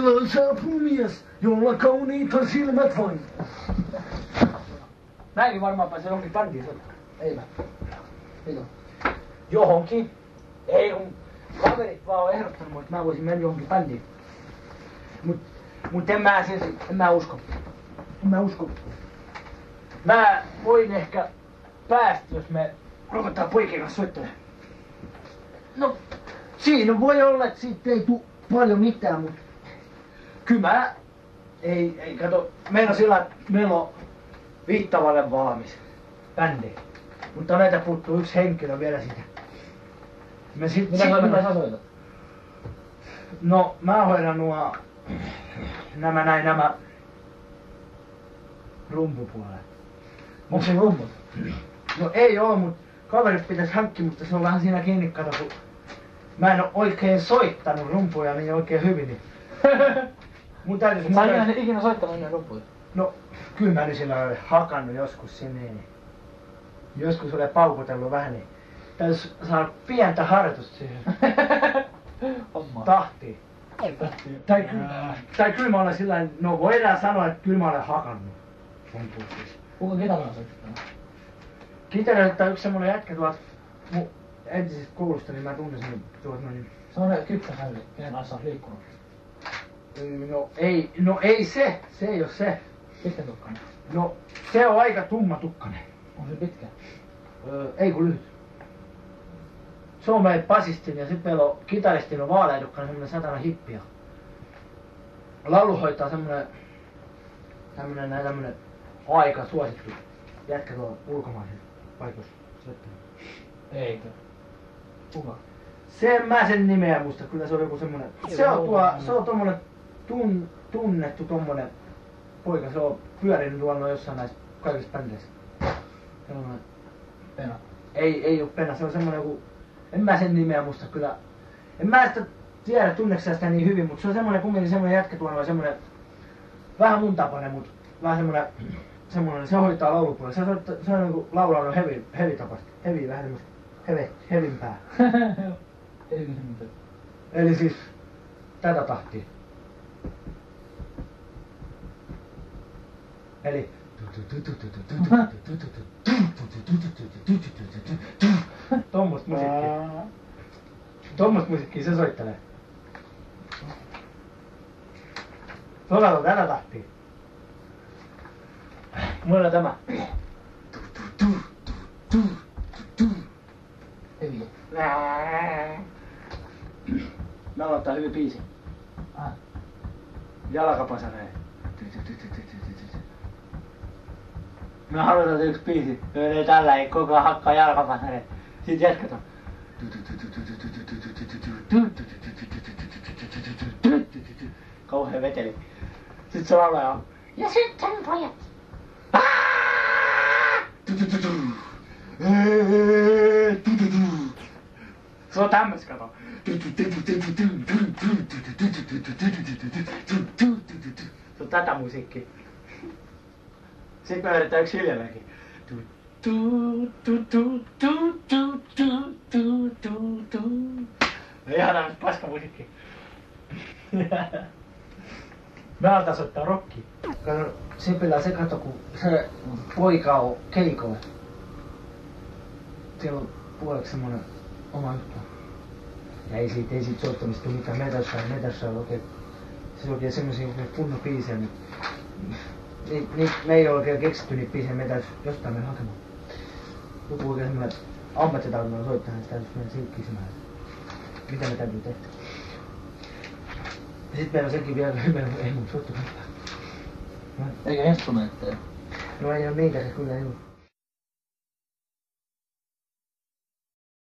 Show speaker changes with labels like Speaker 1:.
Speaker 1: Silloin saapuu mies, jolla kauniit on silmät vain.
Speaker 2: Näinkin varmaan pääsee johonkin bändiin soittamaan.
Speaker 1: Ei mä.
Speaker 2: Johonkin. Ei kun kaverit vaan on ehdottanut, että mä voisin mennä johonkin bändiin. Mut, mut en mä siis, en mä usko. En mä usko. Mä voin ehkä päästä, jos me ruvetaan poikien kanssa soittamaan.
Speaker 1: No, siinä voi olla, että siitä ei tuu paljon mitään, mutta
Speaker 2: Kyllä mä, ei, ei kato, meillä on sillä, että meillä on viittavalle valmis bändi. Mutta näitä puuttuu yksi henkilö vielä sitä. Me sit,
Speaker 3: Mitä,
Speaker 2: sit me-
Speaker 3: mitä sä soitat?
Speaker 2: No, mä hoidan nuo, nämä näin, nämä rumpupuolet.
Speaker 3: Onko se rummut?
Speaker 2: No ei oo, mut kaverit pitäis hankkia, mutta se on vähän siinä kiinni, kato, kun mä en oo oikein soittanut rumpuja niin oikein hyvin, niin mun täytyis...
Speaker 3: Sä en ikinä- ikinä soittanut ennen rumpuja.
Speaker 2: No, kyllä mä nyt sillä olen hakannut joskus sinne, niin joskus olen paukutellut vähän, niin täytyis saada pientä harjoitusta siihen
Speaker 3: Hommaa.
Speaker 2: tahtiin. Tai, ky- tai kyllä mä olen sillä tavalla- no voidaan sanoa, että kyllä mä olen hakannut. Rumpuja siis.
Speaker 3: Kuka kitaraa soittaa?
Speaker 2: Kitaroittaa yksi semmonen jätkä tuolta mun entisestä koulusta, niin mä tunnen sen tuolta noin.
Speaker 3: Se on kypsä häyli, kenen kanssa on liikkunut.
Speaker 2: No ei, no ei se, se ei oo se.
Speaker 3: Pitkän tukkainen.
Speaker 2: No se on aika tumma tukkanen.
Speaker 3: On se pitkä?
Speaker 2: Öö, ei kun lyhyt. Se on meidän basistin ja sitten meillä on kitaristin on vaaleedukkainen semmonen satana hippia. Laulu hoitaa semmonen, tämmönen näin tämmönen aika suosittu jätkä tuolla ulkomaisilla paikoissa soittaa.
Speaker 3: Eikö? Kuka?
Speaker 2: Se en mä sen nimeä muista, kyllä se on joku semmonen. Se on tuo, se on tommonen tun, tunnettu tommonen poika, se on pyörinyt tuolla jossain näissä kaikissa bändeissä. Semmonen,
Speaker 3: Pena.
Speaker 2: ei, ei oo Pena, se on semmonen joku, en mä sen nimeä muista kyllä. En mä sitä tiedä, tunneksä sitä niin hyvin, mutta se on semmonen kumminkin semmonen jätkä tuolla, semmonen, vähän mun tapainen, mut vähän semmonen, semmonen, se hoitaa laulupuolella. Se, soittaa- se on niinku laulanut heavy, heavy tapasta, heavy, vähän semmoista, heve, hevimpää. Eli siis tätä tahtia. Allez. tuommoista musiikkia. Tuommoista musiikkia se soittelee. Todella tällä tahtiin. Mulla tämä. Hyvin. Naulattaa hyvin biisi.
Speaker 3: Ah.
Speaker 2: Jalkapasa näin me harjutada üks piis, lööd alla ja kogu aeg hakka jala vabandada, siis jätkad. kauhe vedelik. siis sa laulad ja siit on paljad. sul on tämmes ka noh. see on täda musiikki Sitten me vedetään yksi hiljaisemmin. Ihan tämmöistä paskamusiikkia. Mä aletaan soittaa rockia. Kato, Sipilä, se kato, kun se poika on keikolla. Siellä on puoleksi semmonen oma juttu. Ja ei siitä, ei siitä soittamista mitään metässä, metässä on oikein, siis oikein semmosia kunnon biisejä, niin, nüüd, nüüd meie olge keks tulid pisemedals, jostame hakkama. lugu kehmad, hambate taga ma soovitan, et tähendab, meil silki sõna. mida me täpselt teeme? ja siit meil on selgi peal, meil on ehmub suhteliselt. ega
Speaker 3: jätkume, et.
Speaker 2: no ei ole meid, aga kuule ju